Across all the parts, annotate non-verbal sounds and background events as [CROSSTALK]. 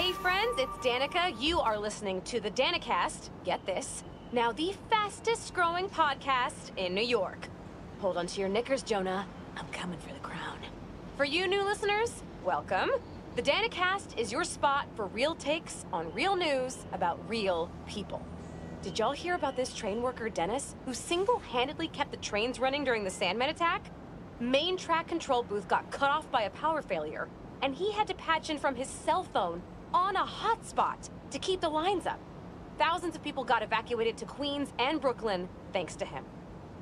Hey friends, it's Danika. You are listening to the Danikast. Get this. Now the fastest growing podcast in New York. Hold on to your knickers, Jonah. I'm coming for the crown. For you new listeners, welcome. The Danikast is your spot for real takes on real news about real people. Did y'all hear about this train worker, Dennis, who single-handedly kept the trains running during the Sandman attack? Main track control booth got cut off by a power failure, and he had to patch in from his cell phone on a hotspot to keep the lines up. Thousands of people got evacuated to Queens and Brooklyn thanks to him.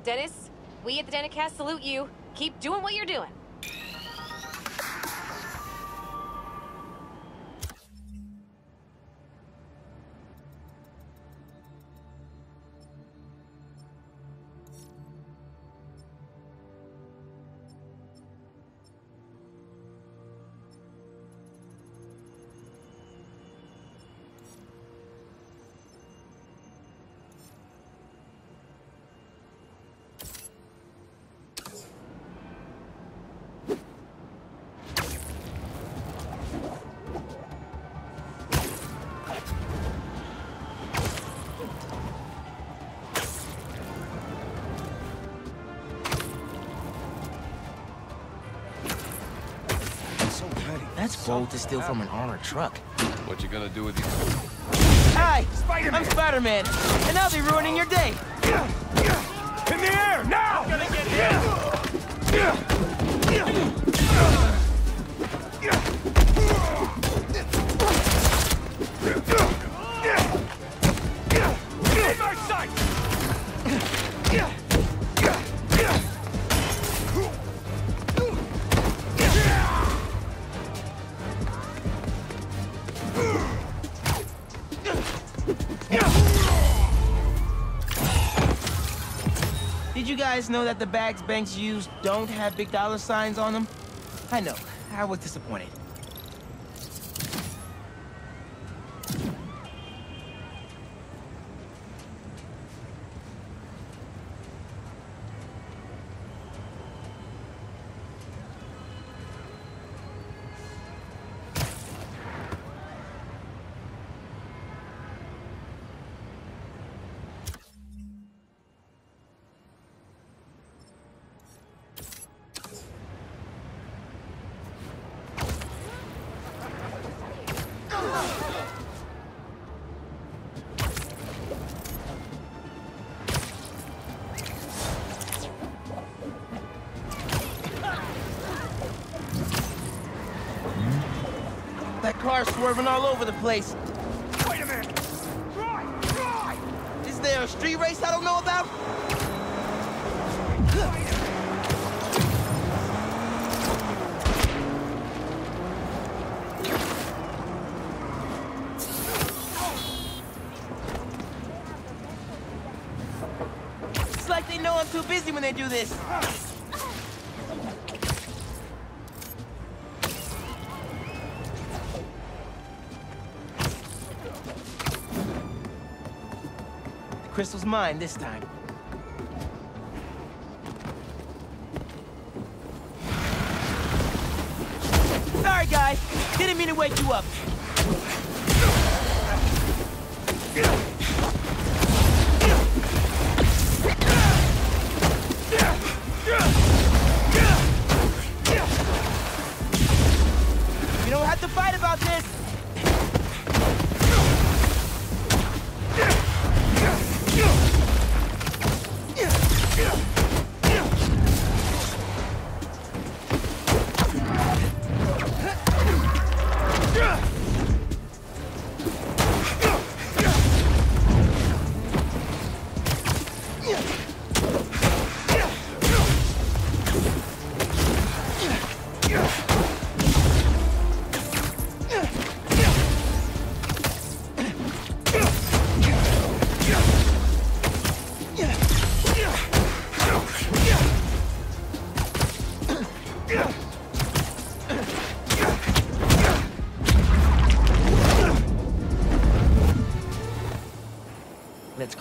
Dennis, we at the Danikast salute you. Keep doing what you're doing. Bold to steal from an armored truck. What you gonna do with these? Hi, Spider I'm Spider-Man, and I'll be ruining your day. In the air, now! In Did you guys know that the bags banks use don't have big dollar signs on them? I know, I was disappointed. Over the place. Wait a minute! Drive! Drive! Is there a street race I don't know about? It's like they know I'm too busy when they do this. Crystal's mine this time. Sorry, guys. Didn't mean to wake you up.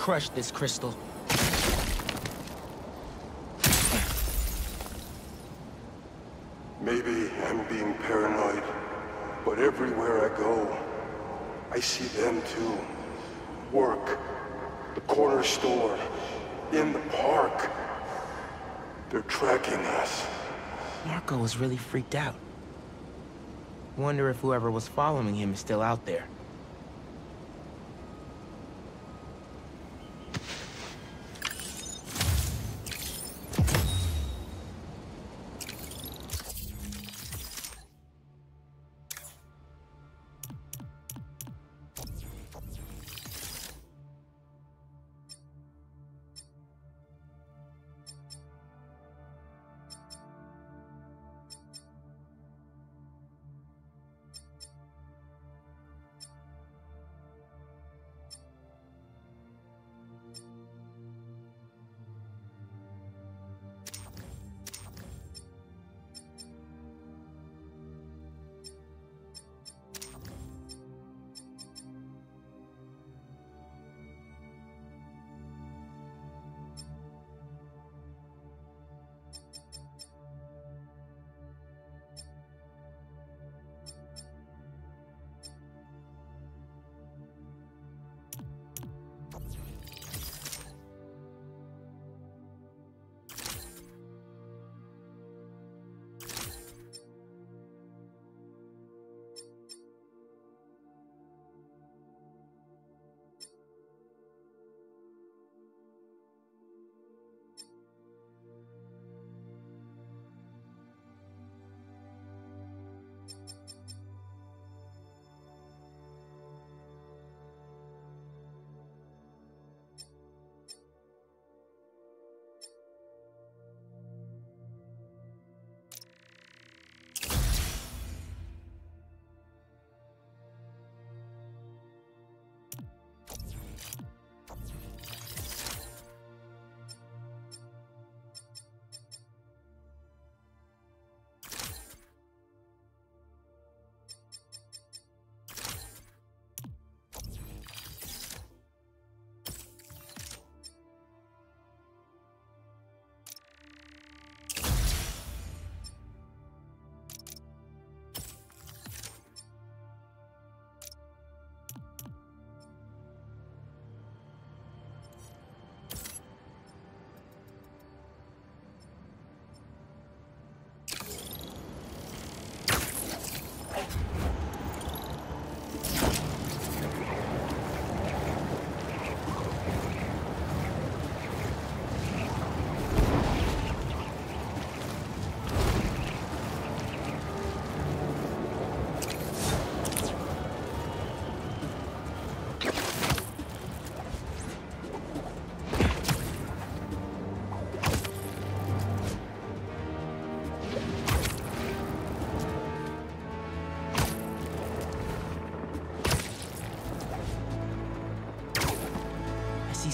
Crush this crystal. Maybe I'm being paranoid, but everywhere I go, I see them too. Work. The corner store. In the park. They're tracking us. Marco was really freaked out. Wonder if whoever was following him is still out there.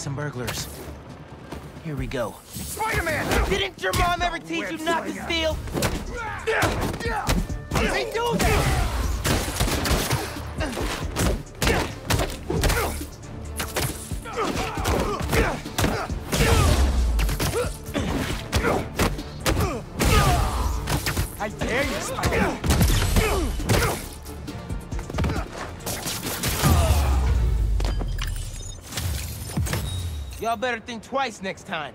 Some burglars. Here we go. Spider-Man! Didn't your mom ever teach you not to steal? They do that! Y'all better think twice next time.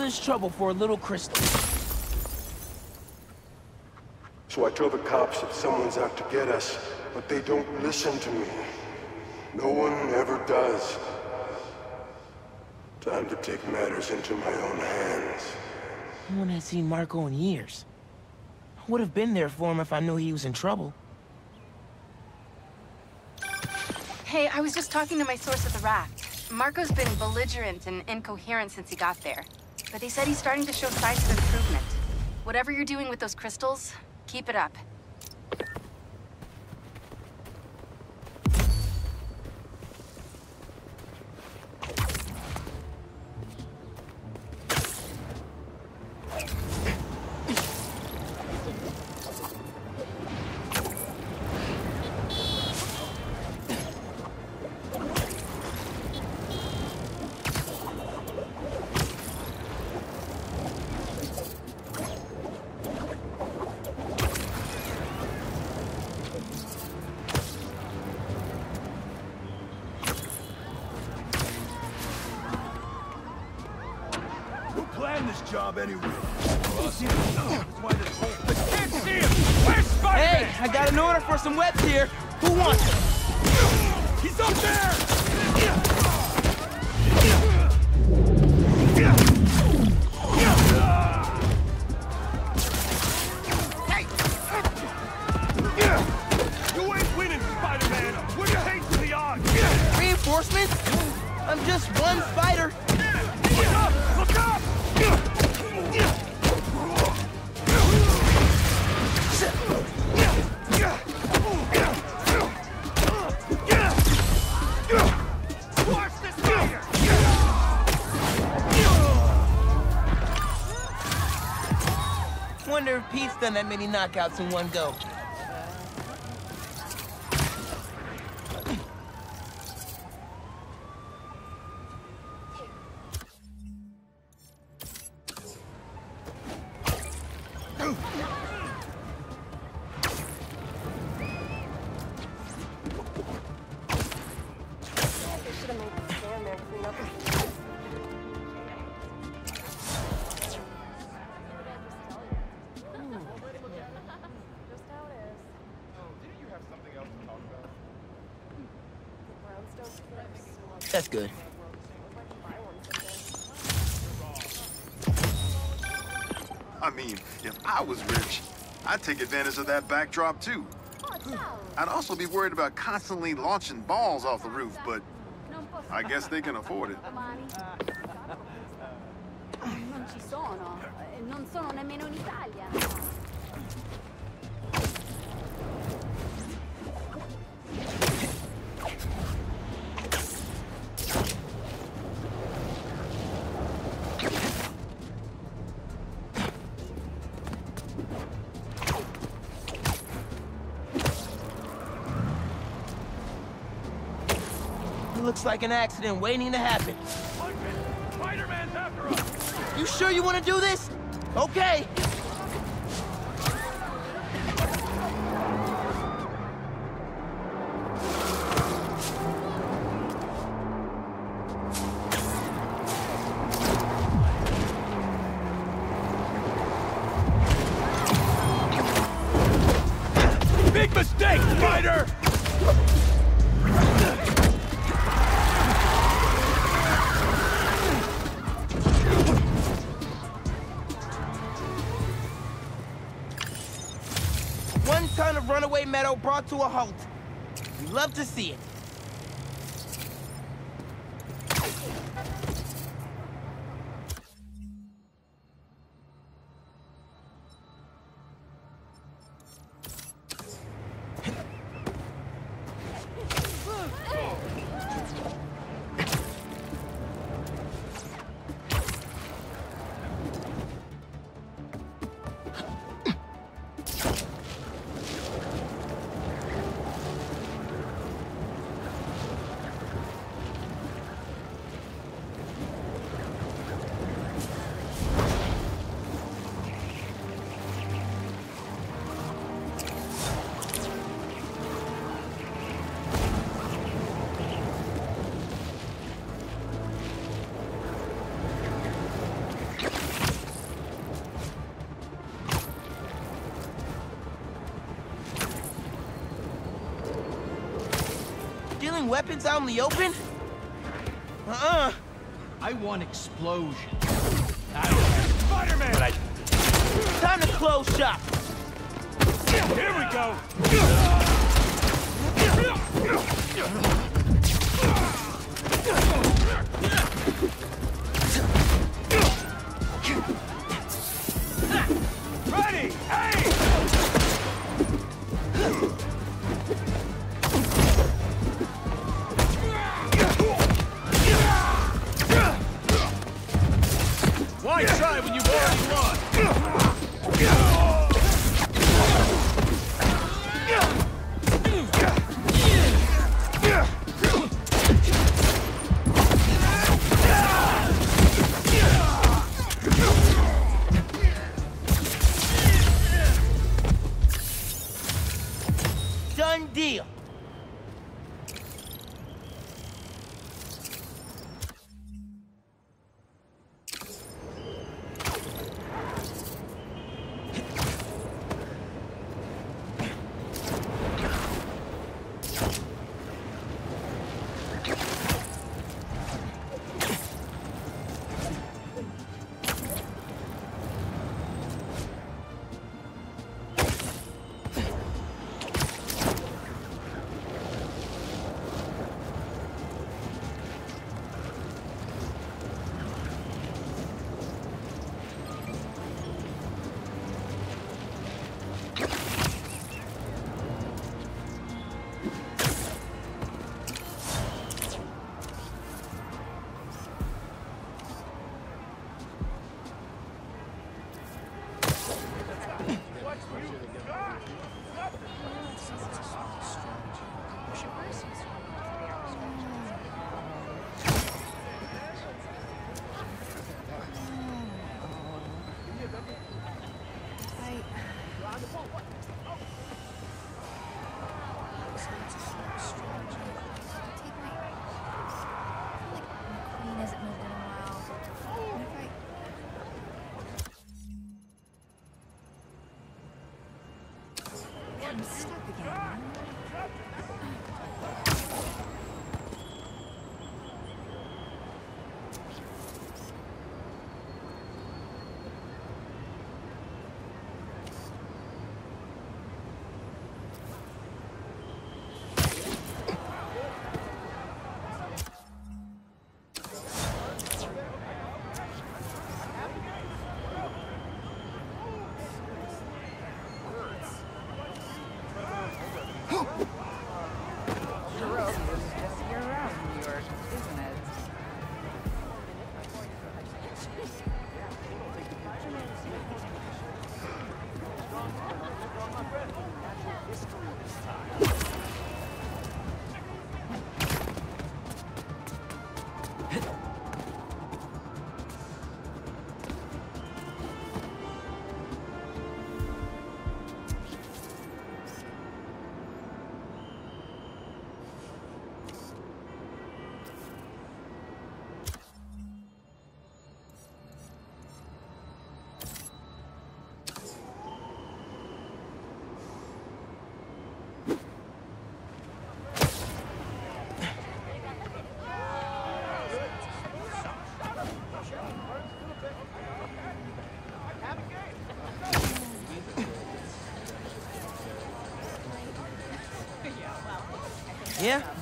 This trouble for a little crystal. So I tell the cops that someone's out to get us, but they don't listen to me. No one ever does. Time to take matters into my own hands. No one has seen Marco in years. I would have been there for him if I knew he was in trouble. Hey, I was just talking to my source at the raft. Marco's been belligerent and incoherent since he got there. But they said he's starting to show signs of improvement. Whatever you're doing with those crystals, keep it up. Where's Spider-Man? Hey, I got an order for some webs here. Who wants them? Done that many knockouts in one go. Take advantage of that backdrop too. I'd also be worried about constantly launching balls off the roof, but I guess they can afford it. Looks like an accident waiting to happen. Spider-Man's after us! You sure you want to do this? Okay. Brought to a halt. We love to see it. Weapons out in the open? Uh-uh. I want explosion. I don't have Spider-Man! I... Time to close shop. Here we go!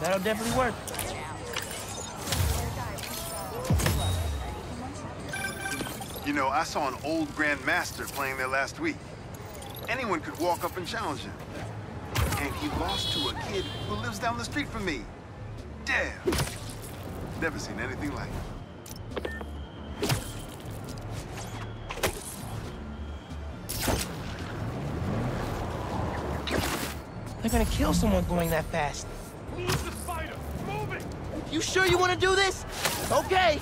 That'll definitely work. You know, I saw an old Grand Master playing there last week. Anyone could walk up and challenge him. And he lost to a kid who lives down the street from me. Damn. Never seen anything like it. They're gonna kill someone going that fast. You sure you want to do this? Okay.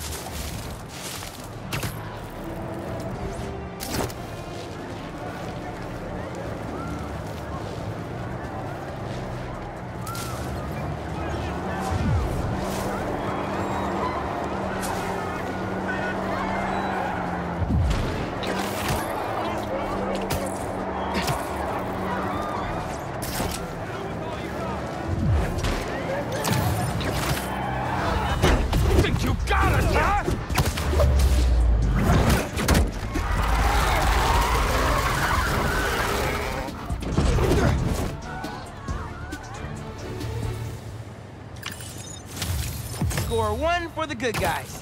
The good guys.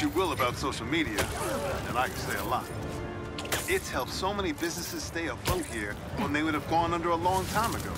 You will about social media, and I can say a lot. It's helped so many businesses stay afloat here when they would have gone under a long time ago.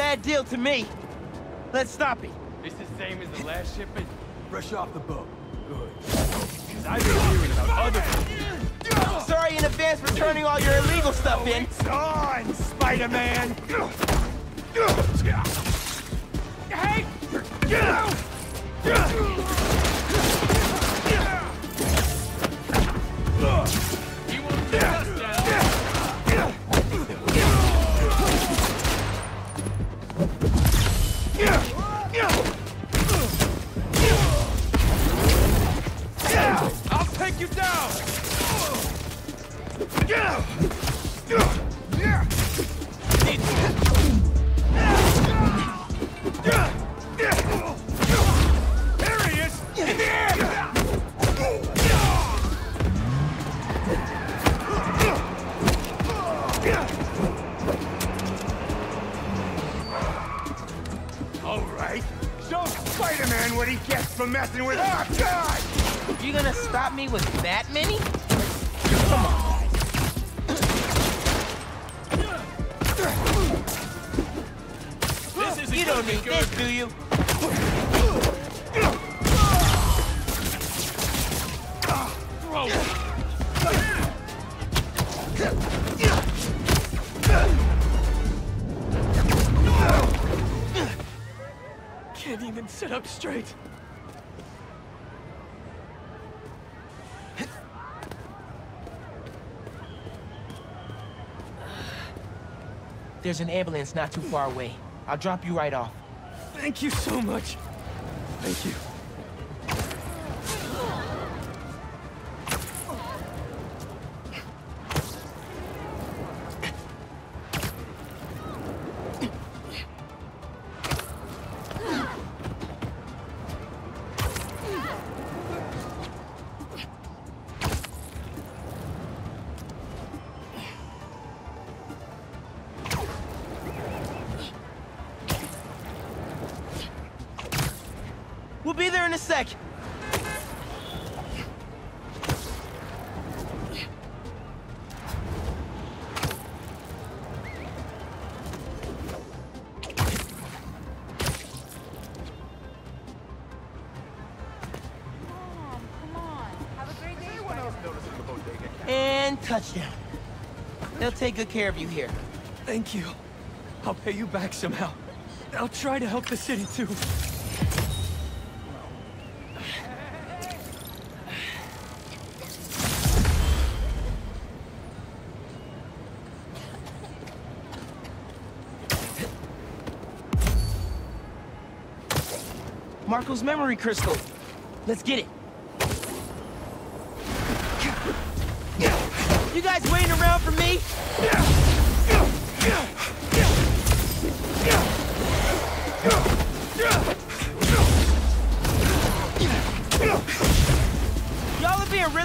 Bad deal to me. Let's stop it. It's the same as the last shipment? Fresh off the boat. Good. Because I've been hearing about other... Sorry in advance for turning all your illegal stuff in. It's on, Spider-Man! There's an ambulance not too far away. I'll drop you right off. Thank you so much. Thank you. Take good care of you here. Thank you. I'll pay you back somehow. I'll try to help the city too. Marco's memory crystal. Let's get it.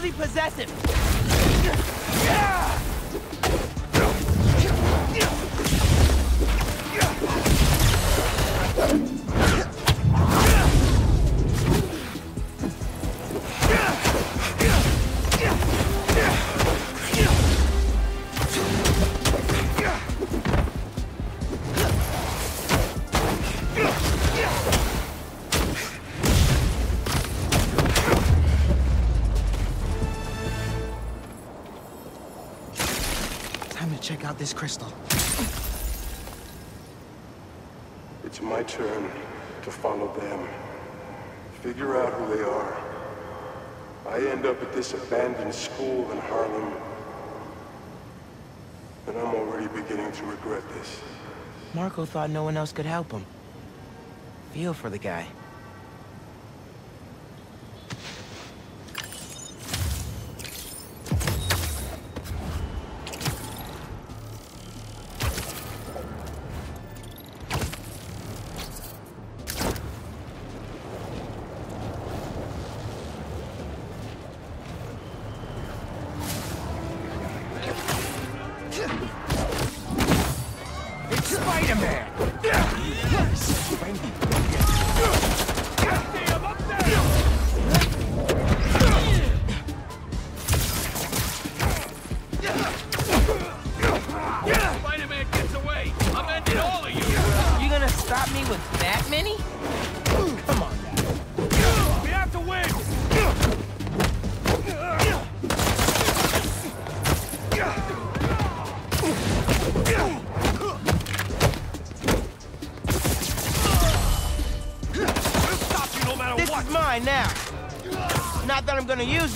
Really possessive. Time this crystal. It's my turn to follow them. Figure out who they are. I end up at this abandoned school in Harlem. And I'm already beginning to regret this. Marco thought no one else could help him. Feel for the guy.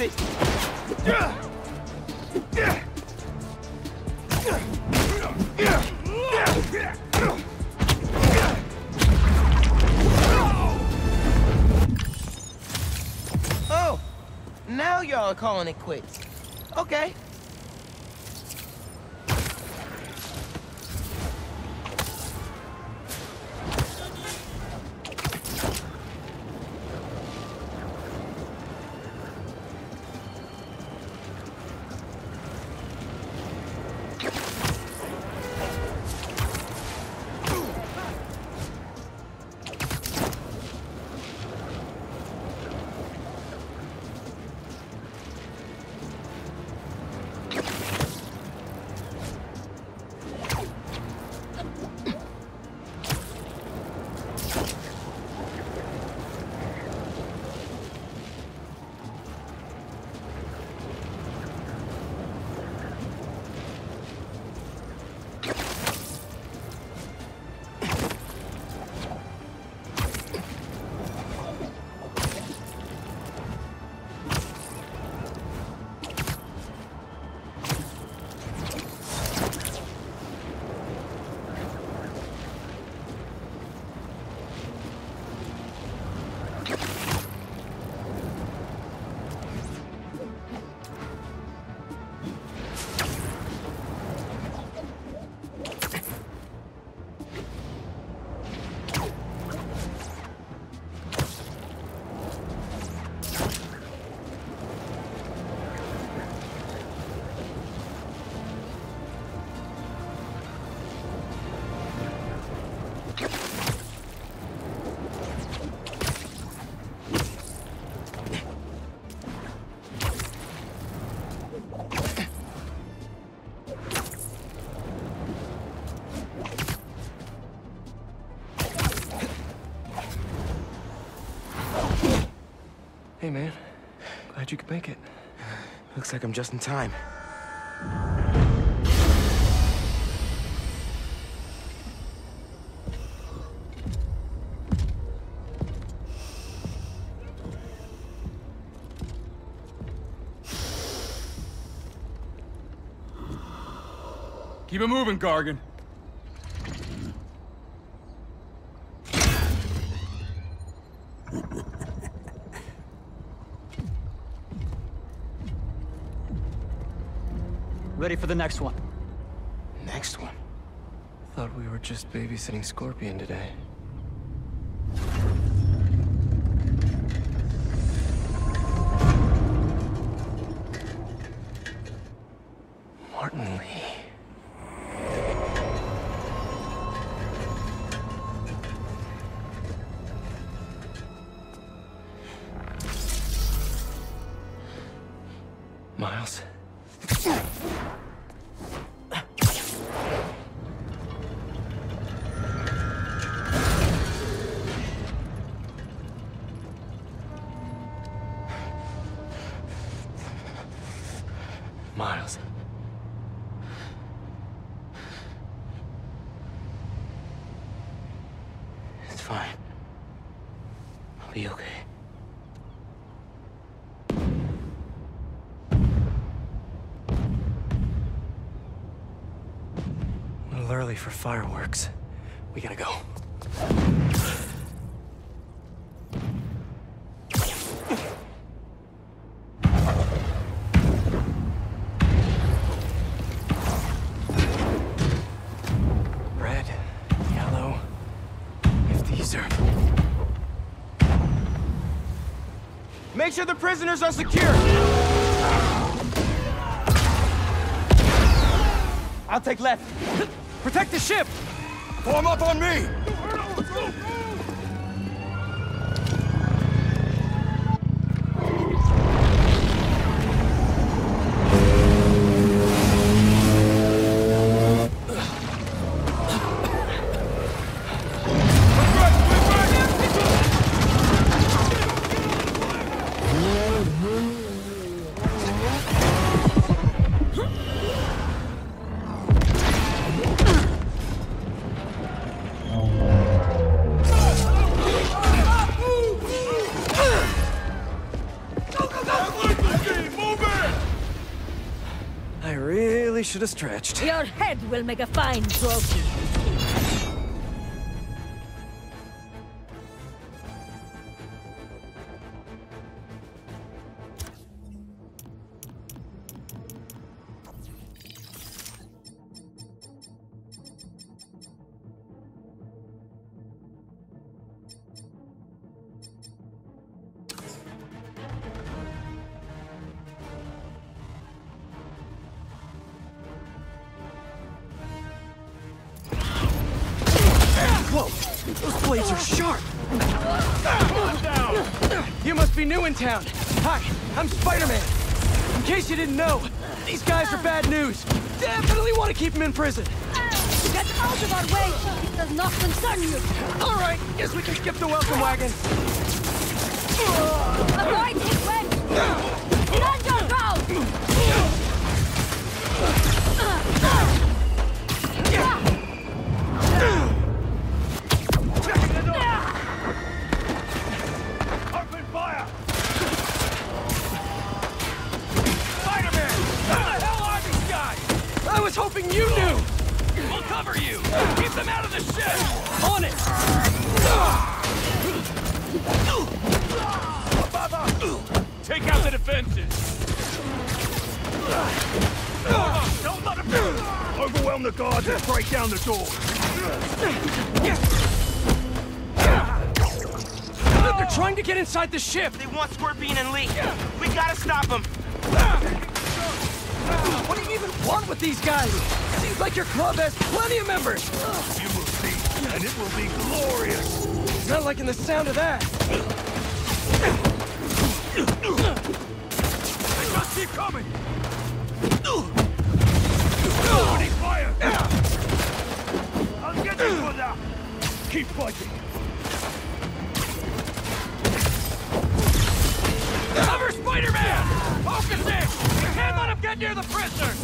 It. Oh, now y'all are calling it quits. Hey, man. Glad you could make it. Looks like I'm just in time. Keep it moving, Gargan. The next one. Next one. Thought we were just babysitting Scorpion today. For fireworks. We gotta go. Red, yellow. If these are. Make sure the prisoners are secure! I'll take left. Protect the ship! Form up on me! Should have stretched. Your head will make a fine trophy. The ship. They want Scorpion and Li. We gotta stop them. What do you even want with these guys? Seems like your club has plenty of members. You will see, and it will be glorious! It's not liking the sound of that. They just keep coming! Opening fire! I'll get you for that! Keep fighting! Spider-Man! Focusing! You can't let him get near the prisoners!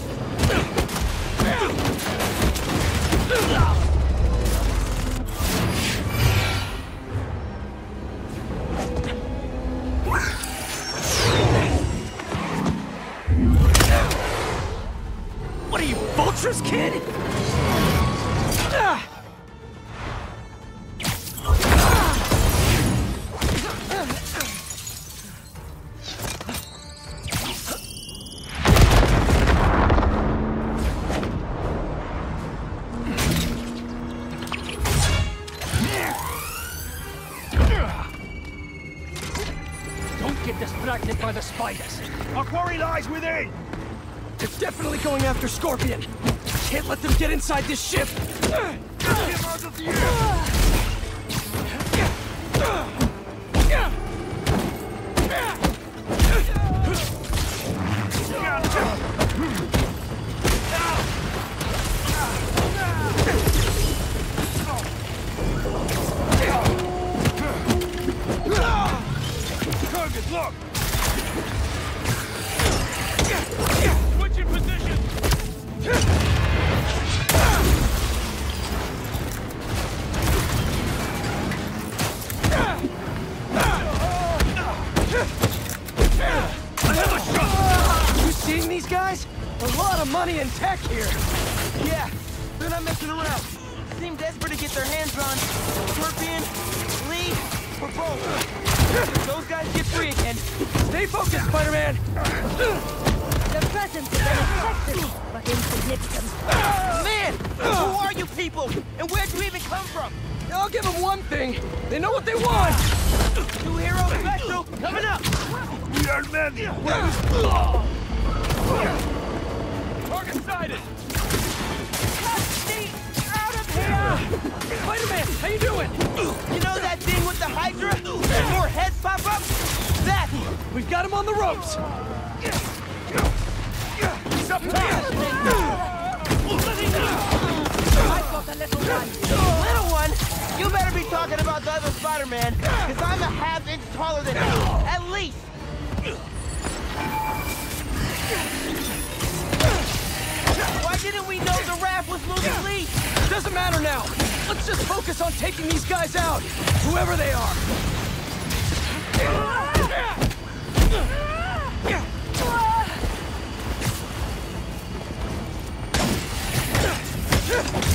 What are you, Vulture's kid? Scorpion! Can't let them get inside this ship! wherever they are! Yeah.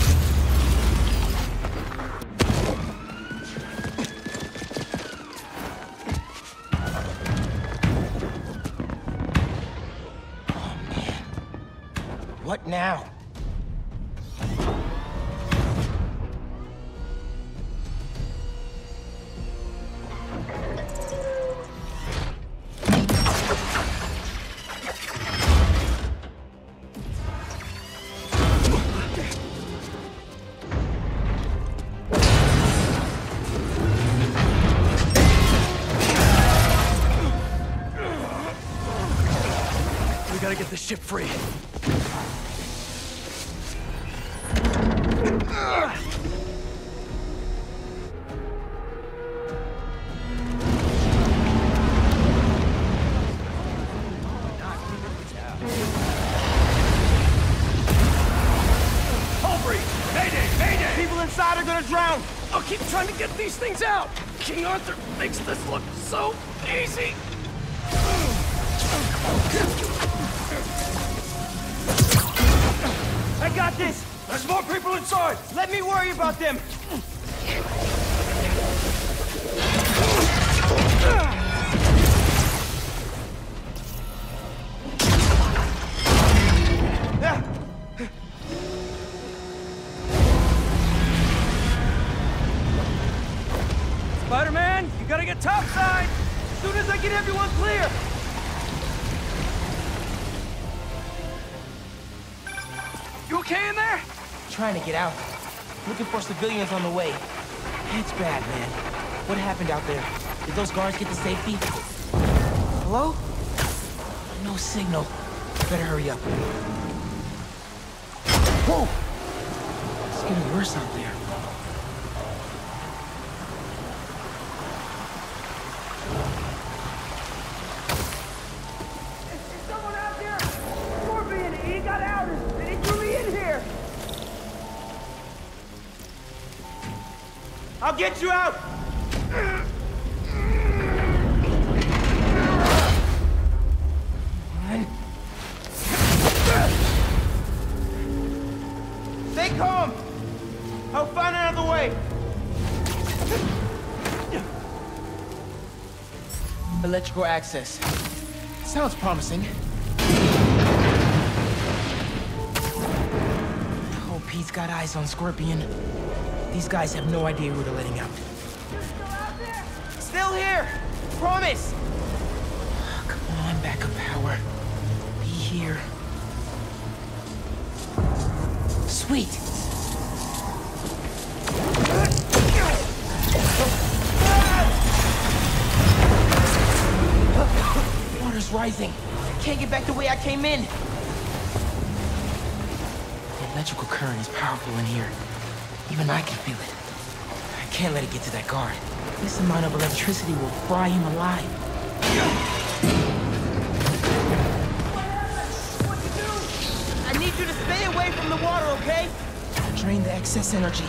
King Arthur makes this look so easy! trying to get out. Looking for civilians on the way. It's bad, man. What happened out there? Did those guards get to safety? Hello? No signal. Better hurry up. Whoa! It's getting worse out electrical access. Sounds promising. Oh, Pete's got eyes on Scorpion. These guys have no idea who they're letting out. You're still out there? Still here! Promise! Oh, come on, backup power. Be here. Sweet! water's rising. I can't get back the way I came in. The electrical current is powerful in here. Even I can feel it. I can't let it get to that guard. This amount of electricity will fry him alive. What do? I need you to stay away from the water, okay? Drain the excess energy.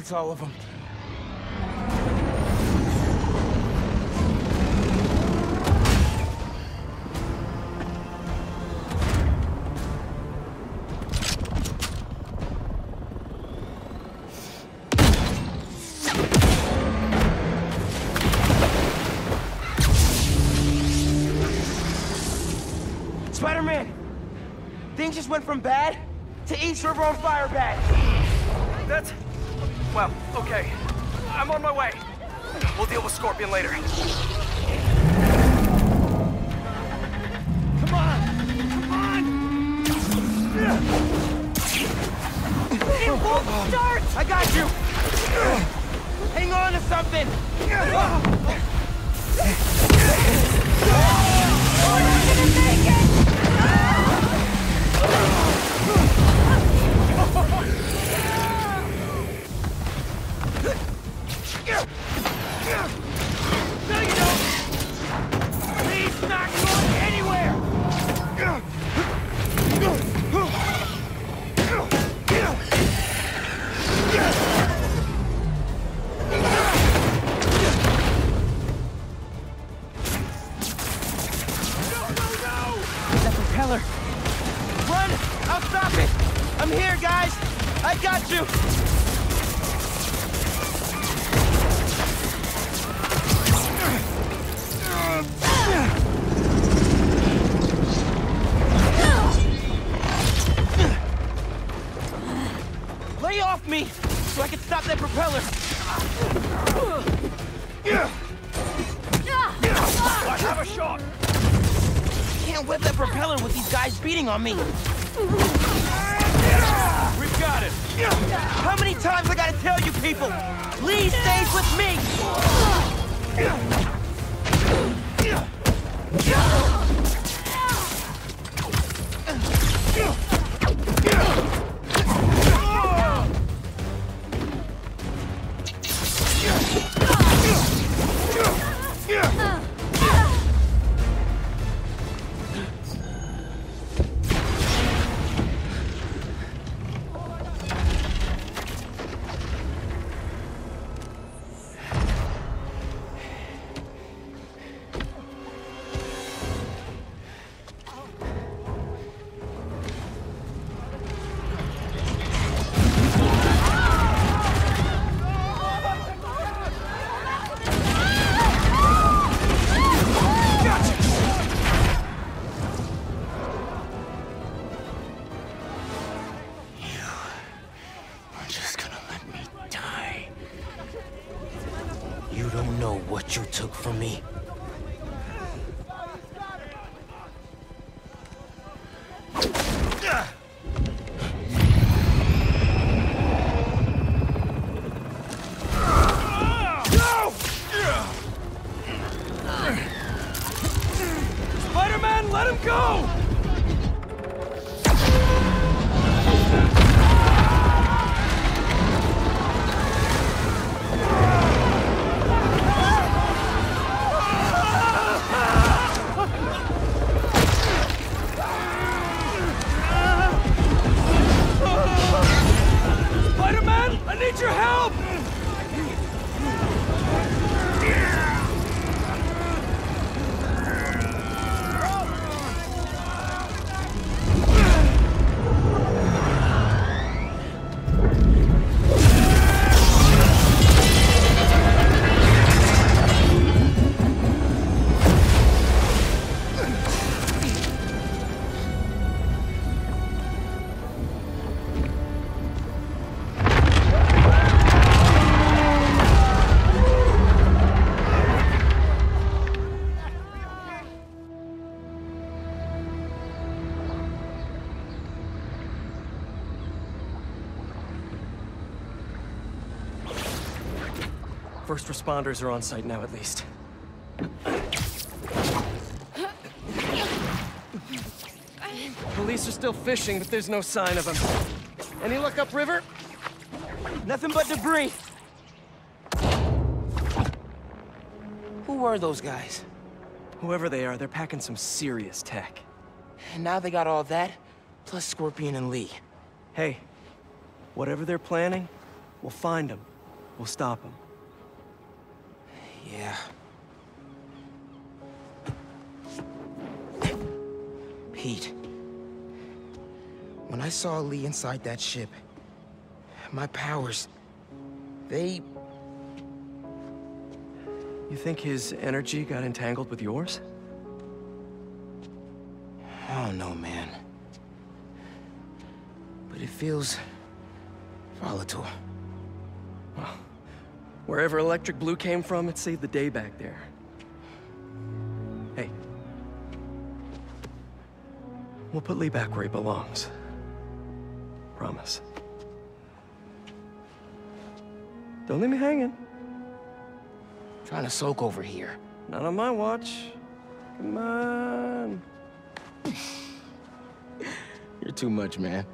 That's all of them. Spider-Man! Things just went from bad Scorpion later. I have a shot! Can't whip that propeller with these guys beating on me! We've got it! How many times I gotta tell you people? Li stays with me! First responders are on site now, at least. Police are still fishing, but there's no sign of them. Any luck upriver? Nothing but debris. Who were those guys? Whoever they are, they're packing some serious tech. And now they got all that, plus Scorpion and Li. Hey, whatever they're planning, we'll find them. We'll stop them. Yeah. Pete. When I saw Li inside that ship, my powers, they... You think his energy got entangled with yours? I don't know, man. But it feels... volatile. Well, wherever Electric Blue came from, it saved the day back there. Hey. We'll put Li back where he belongs. Promise. Don't leave me hanging. Trying to soak over here. Not on my watch. Come on. [LAUGHS] You're too much, man.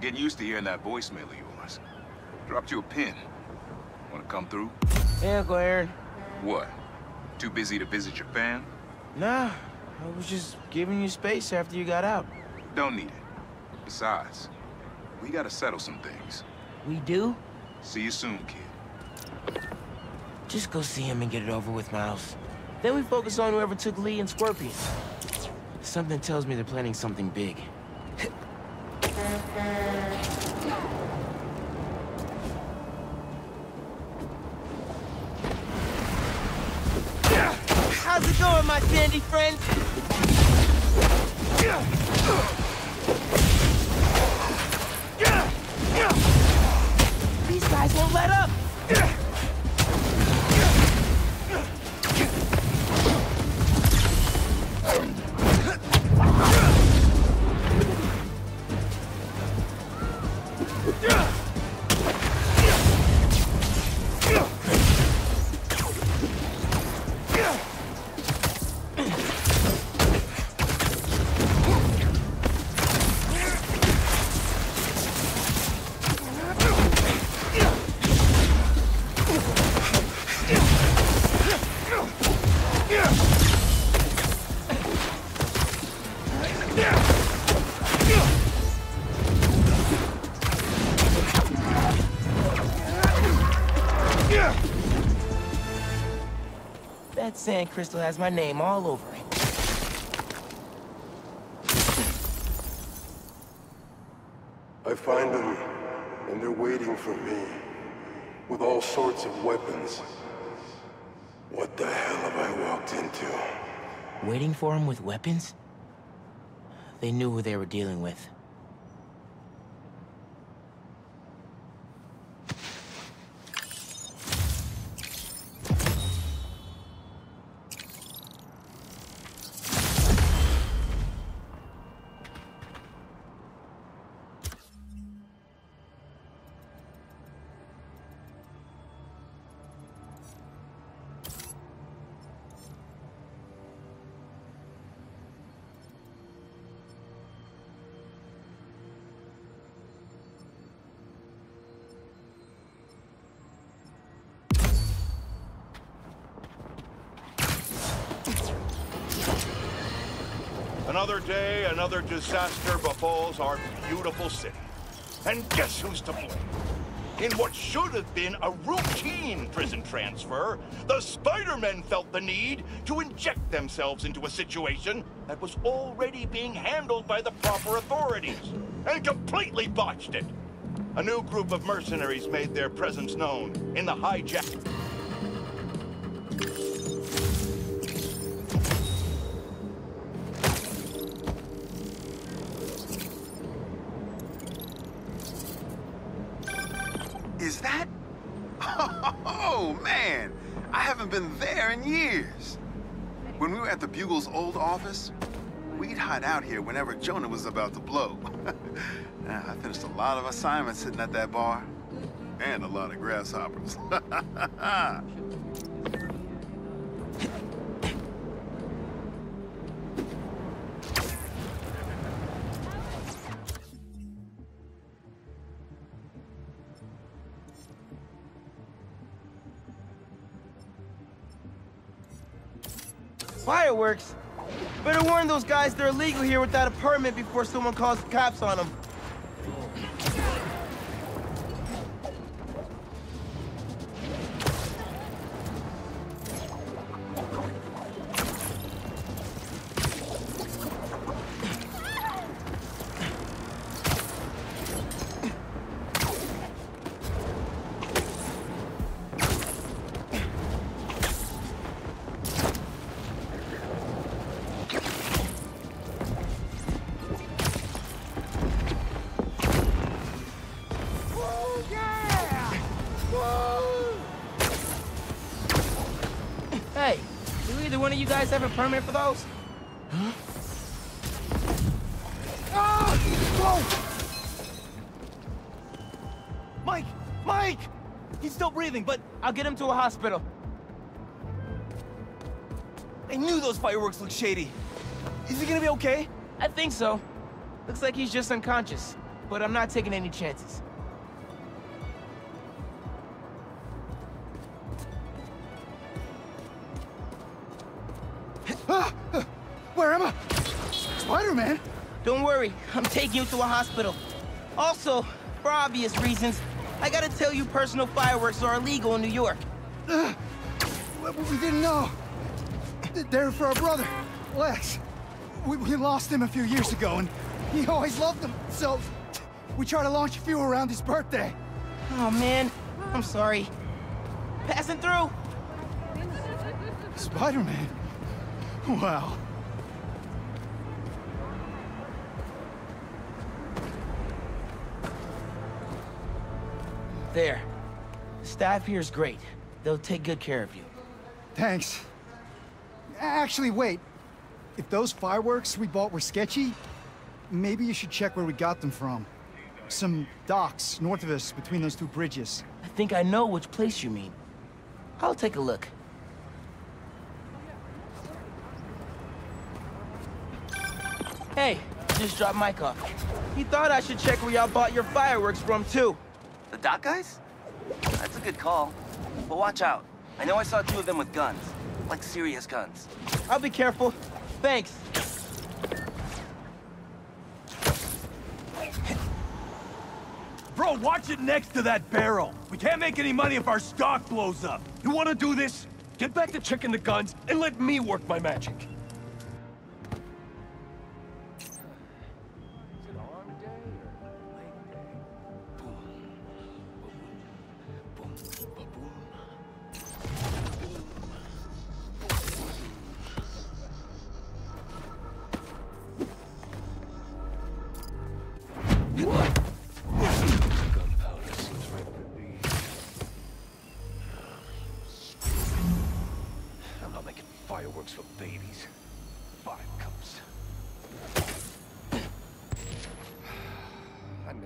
Getting used to hearing that voicemail of yours. Dropped you a pin. Wanna come through? Yeah, Uncle Aaron. What? Too busy to visit your fam? Nah, I was just giving you space after you got out. Don't need it. Besides, we gotta settle some things. We do? See you soon, kid. Just go see him and get it over with, Miles. Then we focus on whoever took Li and Scorpion. Something tells me they're planning something big. Sandy friend? These guys won't let up! Crystal has my name all over it. I find them, and they're waiting for me, with all sorts of weapons. What the hell have I walked into? Waiting for them with weapons? They knew who they were dealing with. Disaster befalls our beautiful city. And guess who's to blame? In what should have been a routine prison transfer, the Spider-Men felt the need to inject themselves into a situation that was already being handled by the proper authorities, and completely botched it. A new group of mercenaries made their presence known in the hijack. Office, we'd hide out here whenever Jonah was about to blow. [LAUGHS] I finished a lot of assignments sitting at that bar. And a lot of grasshoppers. [LAUGHS] Fireworks? Better warn those guys they're illegal here without a permit before someone calls the cops on them. Guys have a permit for those? Ah! Whoa! Mike! Mike! He's still breathing, but I'll get him to a hospital. I knew those fireworks looked shady. Is he gonna be okay? I think so. Looks like he's just unconscious, but I'm not taking any chances. Worry, I'm taking you to a hospital. Also, for obvious reasons, I gotta tell you personal fireworks are illegal in New York. Uh, we didn't know. They're for our brother, Lex. We, we lost him a few years ago, and he always loved them, so we try to launch a few around his birthday. Oh, man. I'm sorry. Passing through. Spider-Man? Wow. There. The staff here is great. They'll take good care of you. Thanks. Actually, wait. If those fireworks we bought were sketchy, maybe you should check where we got them from. Some docks north of us between those two bridges. I think I know which place you mean. I'll take a look. Hey, just dropped Mike off. He thought I should check where y'all bought your fireworks from, too. The dock guys? That's a good call. But watch out. I know I saw two of them with guns. Like serious guns. I'll be careful. Thanks. Bro, watch it next to that barrel. We can't make any money if our stock blows up. You wanna do this? Get back to checking the guns and let me work my magic.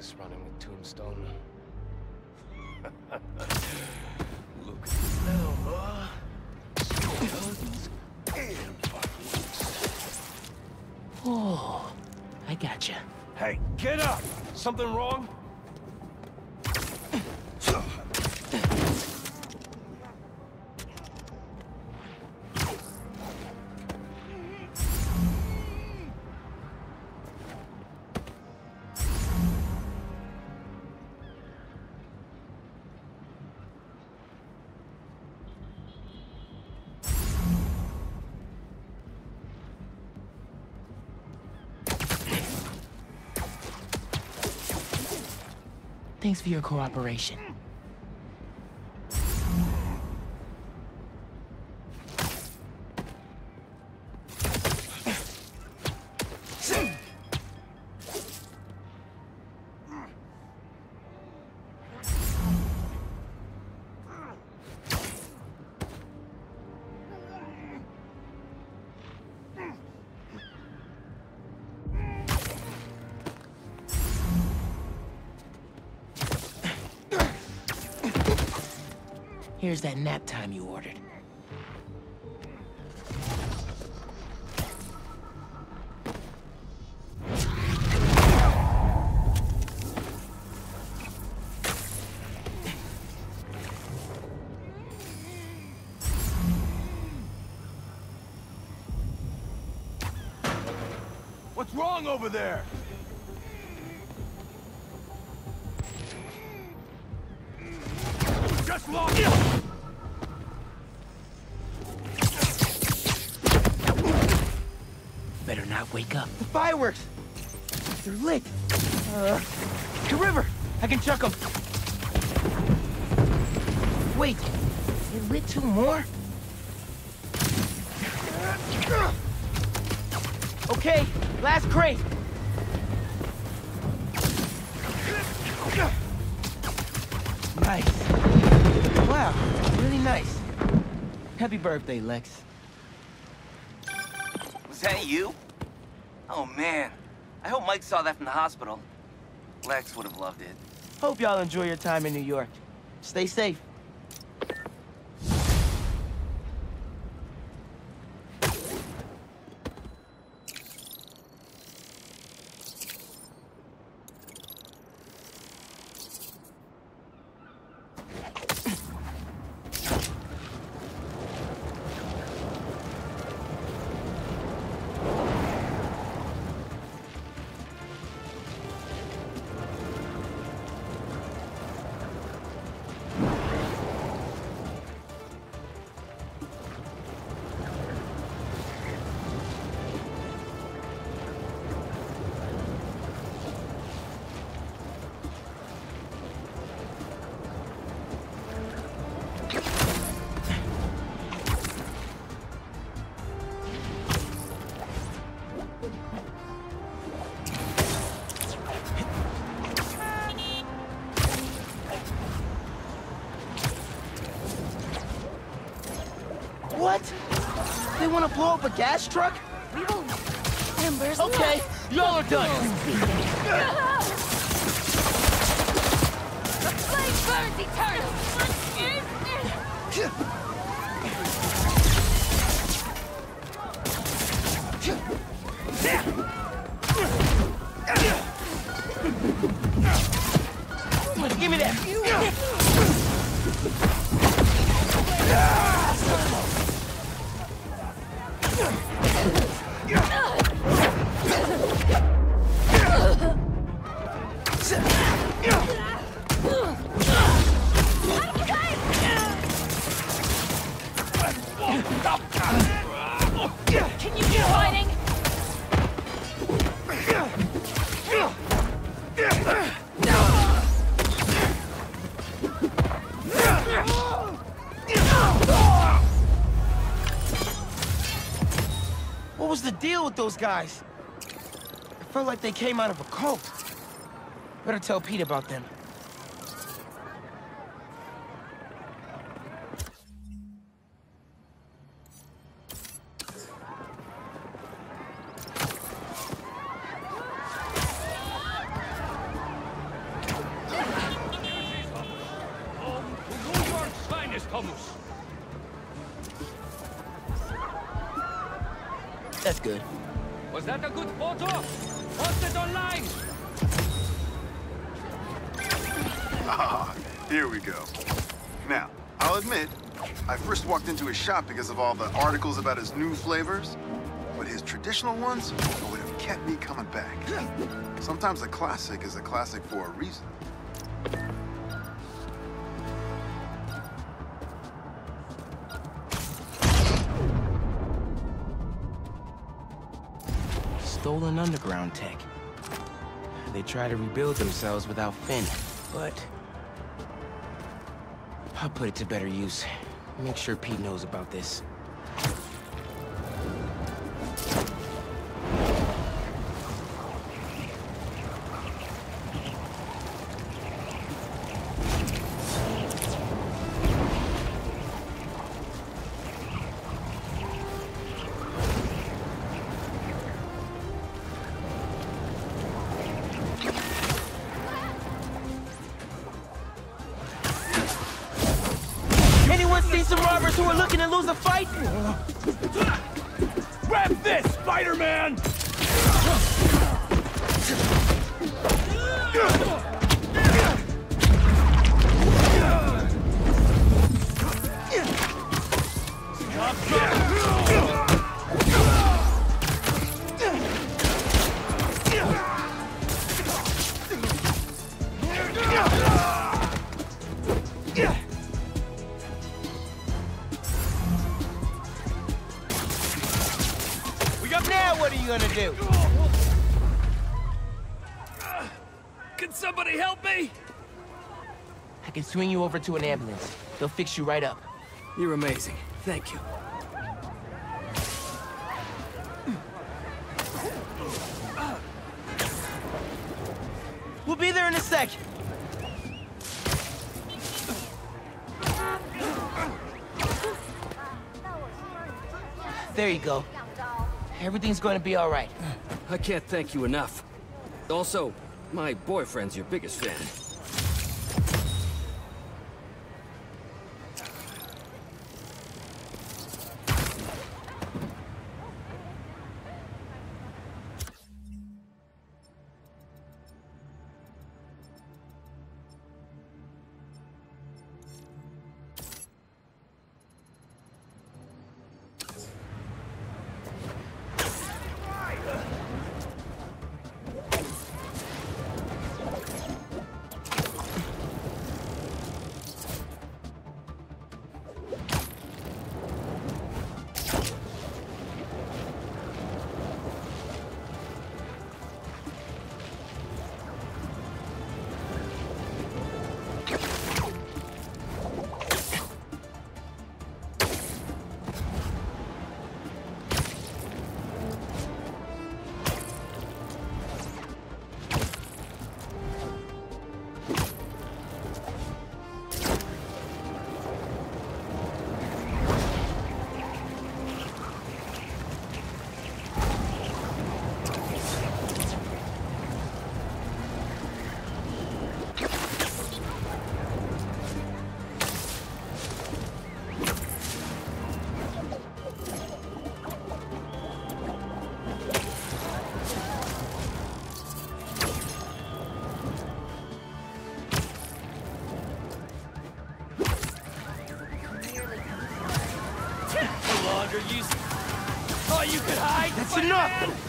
I miss running with Tombstone. [LAUGHS] Look at this now, huh? And fireworks. Oh, I gotcha. Hey, get up! Something wrong? Thanks for your cooperation. Here's that nap time you ordered. What's wrong over there? Birthday, Lex. Was that you? Oh, man. I hope Mike saw that from the hospital. Lex would have loved it. Hope y'all enjoy your time in New York. Stay safe. Wanna blow up a gas truck? We will... Embers, Okay, y'all are done. Flame burns eternal! Those guys? I felt like they came out of a cult. Better tell Pete about them. Because of all the articles about his new flavors, but his traditional ones would have kept me coming back. Sometimes a classic is a classic for a reason. Stolen underground tech. They try to rebuild themselves without Phin, but... I'll put it to better use. Make sure Pete knows about this. To lose a fight? Swing you over to an ambulance. They'll fix you right up. You're amazing. Thank you. We'll be there in a sec. There you go. Everything's gonna be all right. I can't thank you enough. Also, my boyfriend's your biggest fan. enough!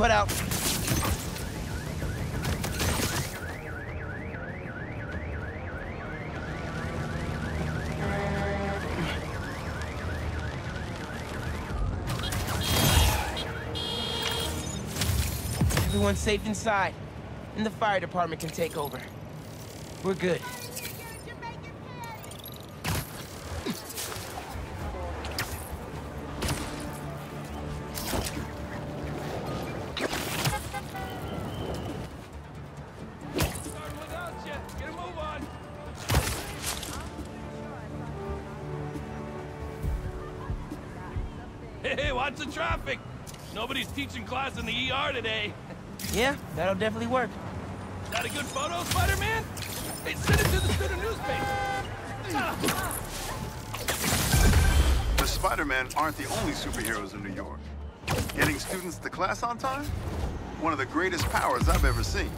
Put out. Everyone's safe inside, and the fire department can take over. We're good. Teaching class in the ER today. [LAUGHS] Yeah, that'll definitely work. Is that a good photo, Spider-Man? Hey, send it to the student newspaper. [LAUGHS] The Spider-Men aren't the only superheroes in New York. Getting students to class on time? One of the greatest powers I've ever seen.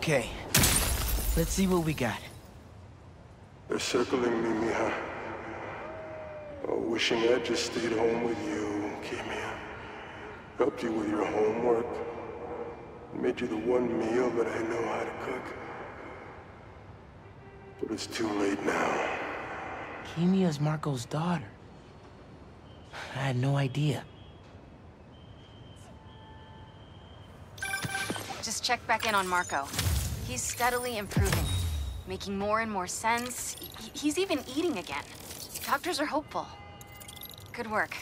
Okay, let's see what we got. They're circling me, Mija. Oh, wishing I'd just stayed home with you, Kimia. Helped you with your homework. Made you the one meal that I know how to cook. But it's too late now. Kimia's Marco's daughter. I had no idea. Just check back in on Marco. He's steadily improving, making more and more sense. He's even eating again. Doctors are hopeful. Good work.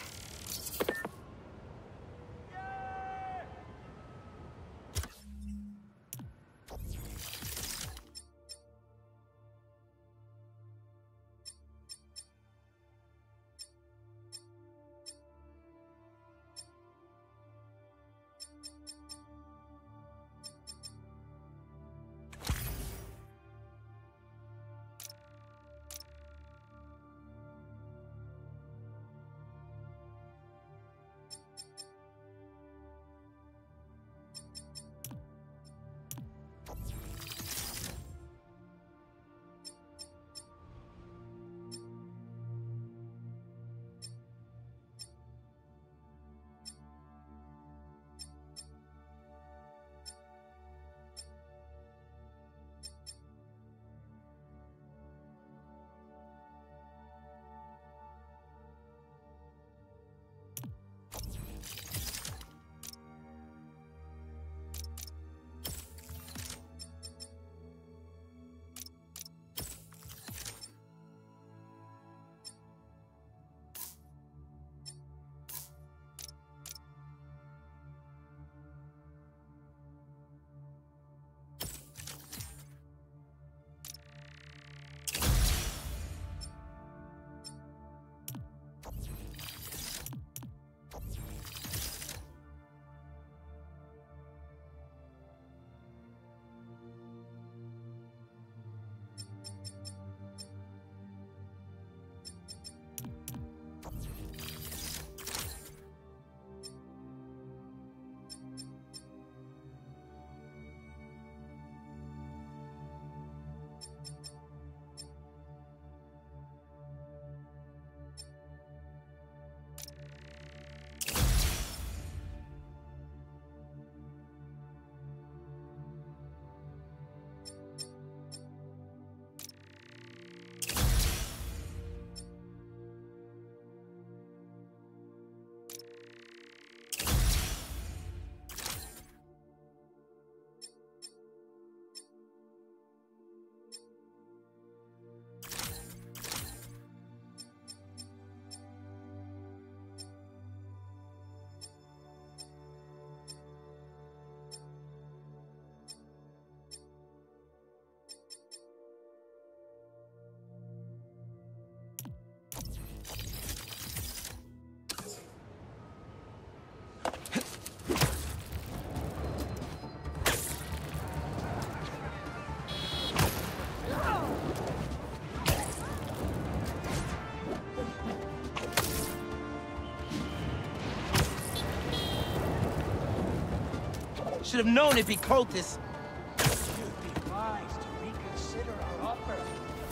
Should have known it'd be Crotus.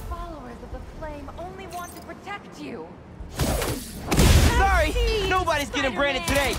Followers of the Flame only want to protect you. Sorry, nobody's getting branded today.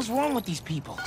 Is wrong with these people?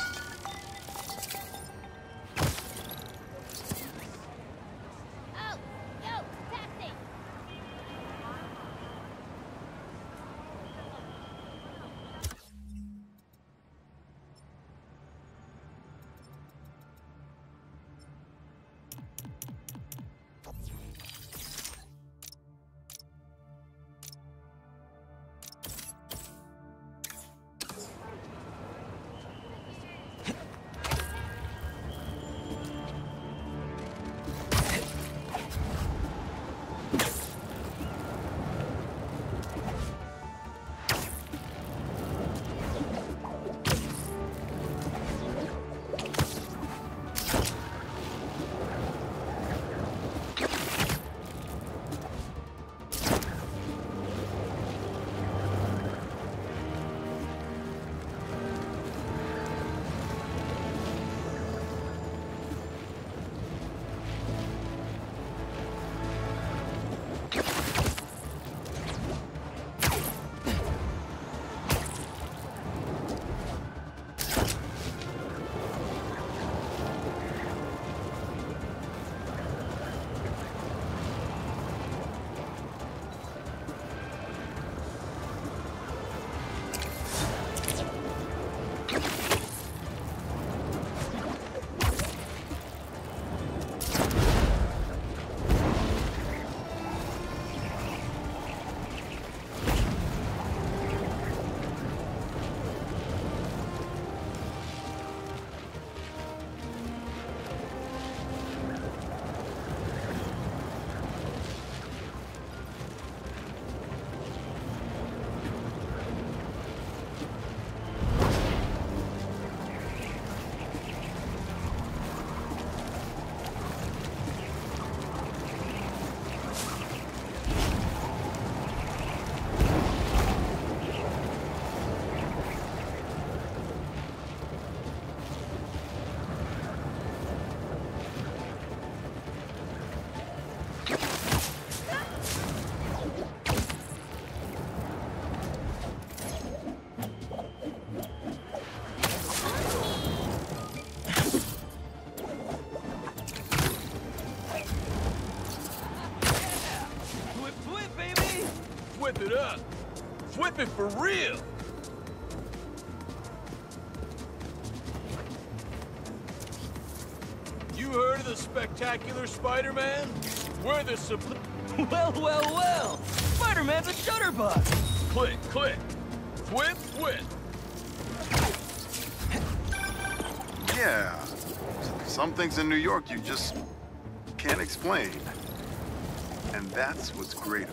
Flip it for real! You heard of the spectacular Spider-Man? We're the supl- [LAUGHS] Well, well, well! Spider-Man's a shutterbug! Click, click! Whip, whip! Yeah. Some things in New York you just can't explain. And that's what's great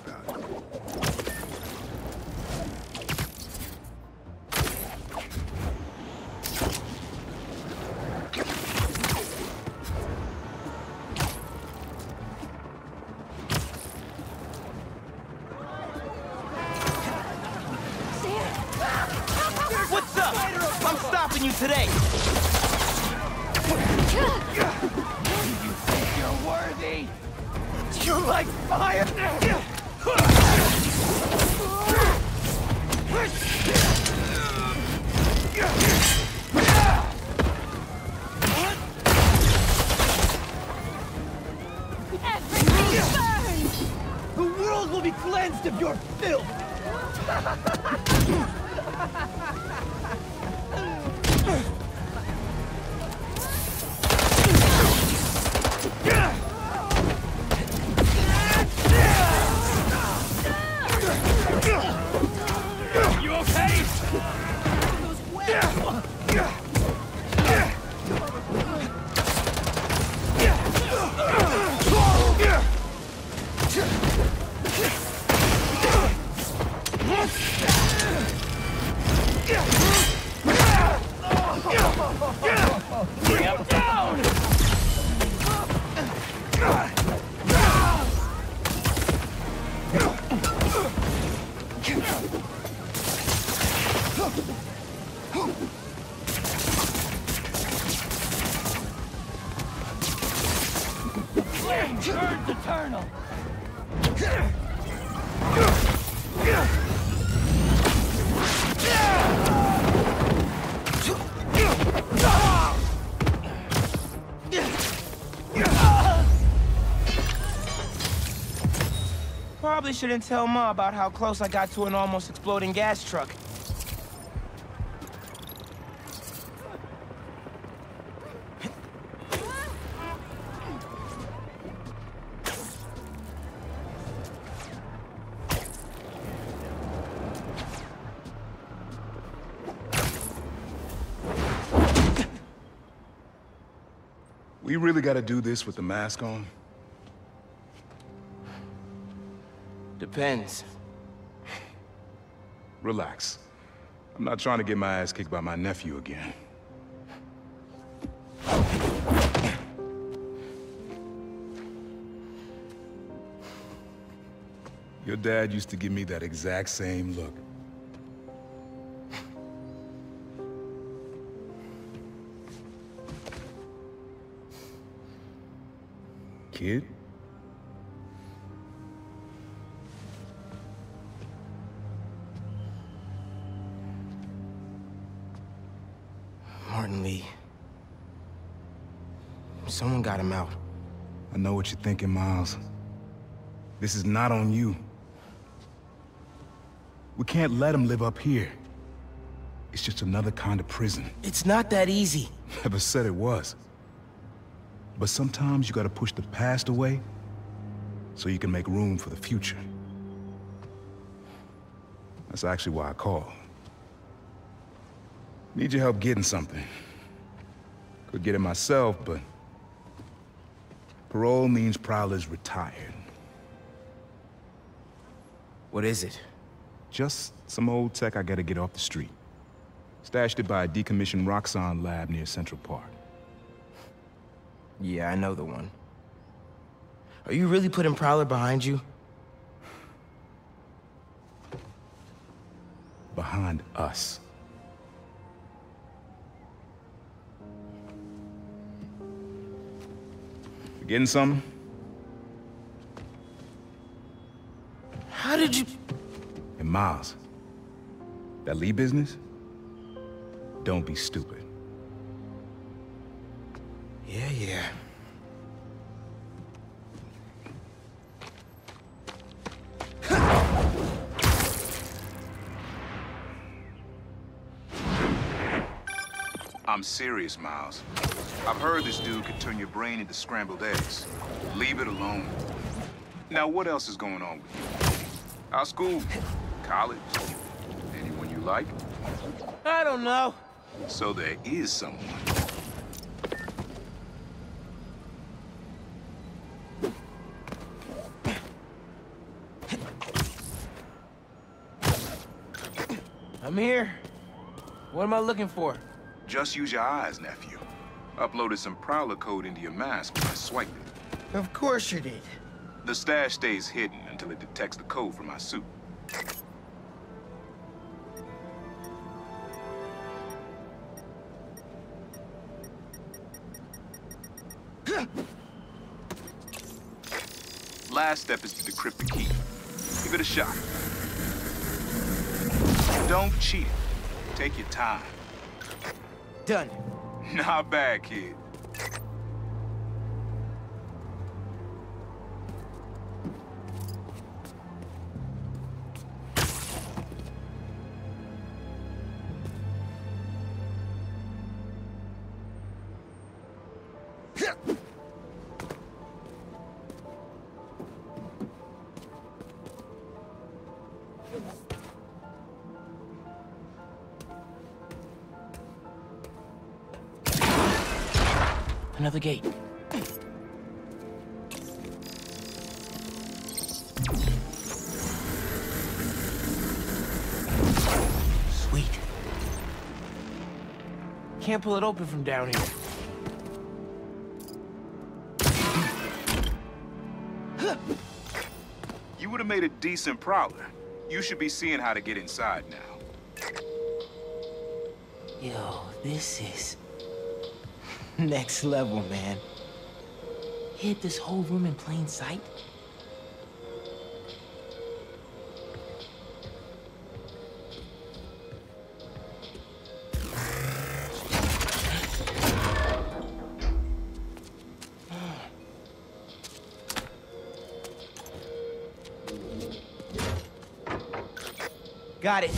Probably shouldn't tell Ma about how close I got to an almost exploding gas truck. We really gotta do this with the mask on? Depends. Relax. I'm not trying to get my ass kicked by my nephew again. Your dad used to give me that exact same look. Kid? Martin Li. Someone got him out. I know what you're thinking, Miles. This is not on you. We can't let him live up here. It's just another kind of prison. It's not that easy. [LAUGHS] Never said it was. But sometimes you gotta push the past away so you can make room for the future. That's actually why I called. Need your help getting something. Could get it myself, but... Parole means Prowler's retired. What is it? Just some old tech I gotta get off the street. Stashed it by a decommissioned Roxxon lab near Central Park. Yeah, I know the one. Are you really putting Prowler behind you? Behind us. Getting some? How did you... And Miles, that Li business? Don't be stupid. I'm serious, Miles. I've heard this dude could turn your brain into scrambled eggs. Leave it alone. Now, what else is going on with you? Our school? College? Anyone you like? I don't know. So there is someone. I'm here. What am I looking for? Just use your eyes, nephew. Uploaded some Prowler code into your mask when I swiped it. Of course you did. The stash stays hidden until it detects the code from my suit. Last step is to decrypt the key. Give it a shot. Don't cheat. Take your time. Done. Not bad, kid. Can't pull it open from down here. You would have made a decent prowler. You should be seeing how to get inside now. Yo, this is... [LAUGHS] next level, man. Hid this whole room in plain sight? Got it.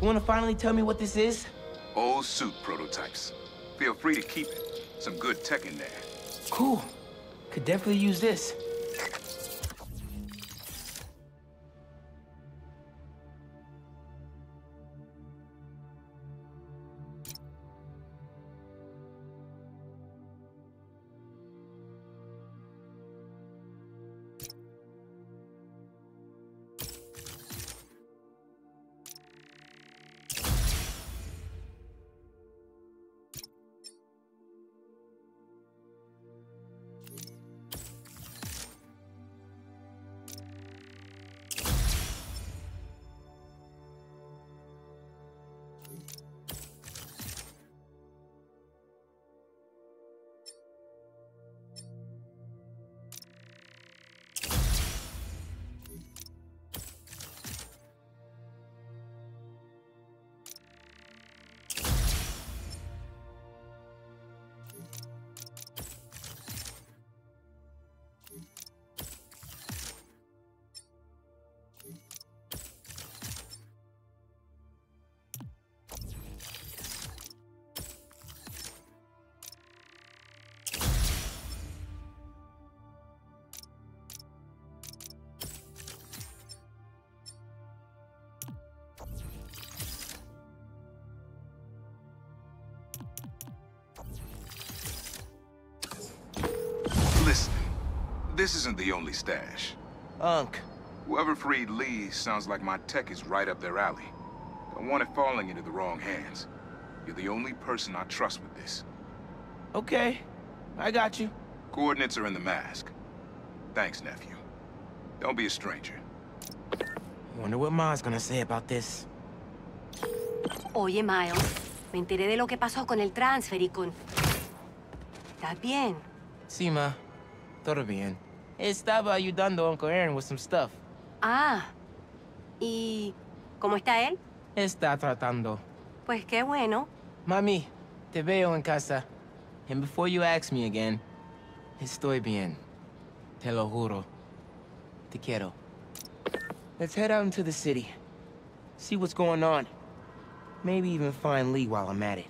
You wanna finally tell me what this is? Old suit prototypes. Feel free to keep it. Some good tech in there. Cool. Could definitely use this. This isn't the only stash. Unc. Whoever freed Li sounds like my tech is right up their alley. Don't want it falling into the wrong hands. You're the only person I trust with this. Okay, I got you. Coordinates are in the mask. Thanks, nephew. Don't be a stranger. Wonder what Ma's gonna say about this. Oye, Miles, me enteré de lo que pasó con el transfer y con... ¿Estás bien? Sí, ma. Todo bien. Estaba ayudando a Uncle Aaron with some stuff. Ah, ¿y cómo está él? Está tratando. Pues qué bueno. Mami, te veo en casa. And before you ask me again, estoy bien. Te lo juro. Te quiero. Let's head out into the city. See what's going on. Maybe even find Li while I'm at it.